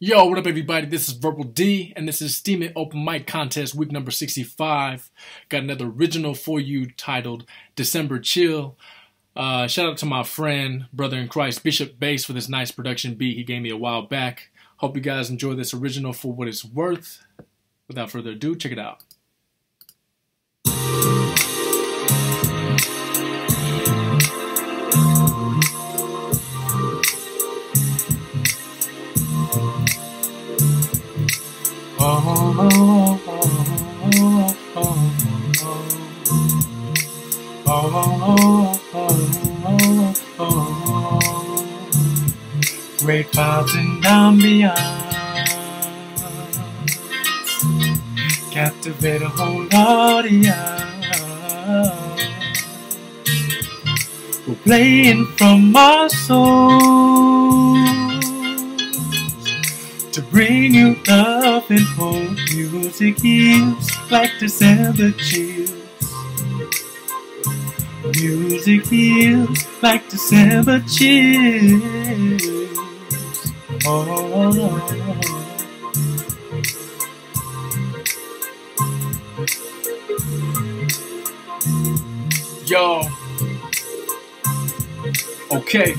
Yo, what up, everybody? This is Verbal D, and this is Steemit Open Mic Contest, week number 65. Got another original for you titled December Chill. Uh, shout out to my friend, brother in Christ, Bishop Bass, for this nice production beat he gave me a while back. Hope you guys enjoy this original for what it's worth. Without further ado, check it out. Great clouds and ambiance captivate a whole audience. We're playing from our souls to bring you love and hope. Music heals like December chills. Music heals like December chills. Oh, oh, oh, oh. Yo. Okay.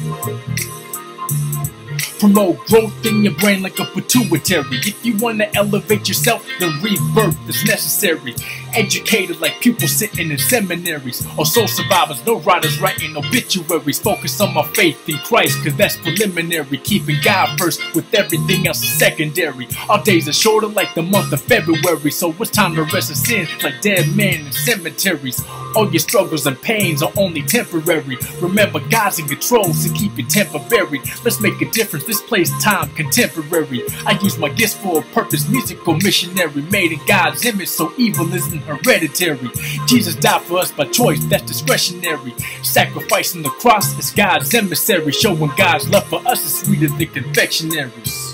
Promote growth in your brain like a pituitary. If you want to elevate yourself, then rebirth is necessary. Educated like pupils sitting in seminaries. Or soul survivors, no writers writing obituaries. Focus on my faith in Christ, cause that's preliminary. Keeping God first with everything else is secondary. Our days are shorter like the month of February. So it's time to rest in sin like dead men in cemeteries. All your struggles and pains are only temporary. Remember, God's in control, so keep your temper buried. Let's make a difference. This place, time, contemporary. I use my gifts for a purpose, musical missionary, made in God's image, so evil isn't hereditary. Jesus died for us by choice, that's discretionary. Sacrificing the cross is God's emissary, showing God's love for us is sweeter than confectionaries.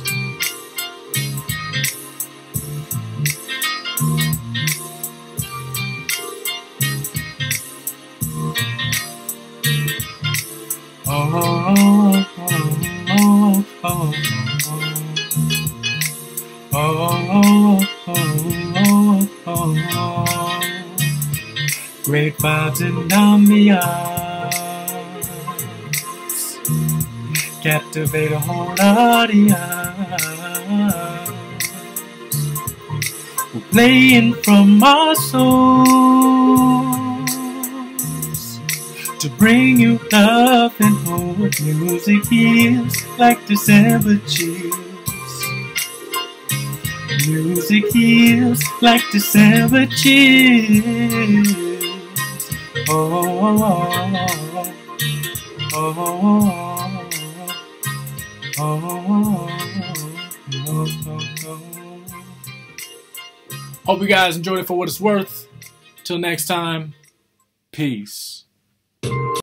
Great vibes and ambiance captivate a whole audience. We're playing from our souls to bring you love and hope. Music heals like December chills. Music heals like December chills. Hope you guys enjoyed it for what it's worth. Till next time, peace.